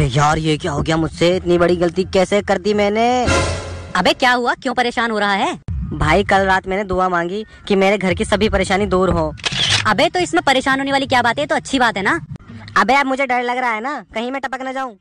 अबे यार ये क्या हो गया मुझसे? इतनी बड़ी गलती कैसे कर दी मैंने? अबे क्या हुआ? क्यों परेशान हो रहा है? भाई कल रात मैंने दुआ मांगी कि मेरे घर की सभी परेशानी दूर हो। अबे तो इसमें परेशान होने वाली क्या बात है? तो अच्छी बात है ना? अबे अब मुझे डर लग रहा है ना? कहीं मैं टपक न जाऊँ।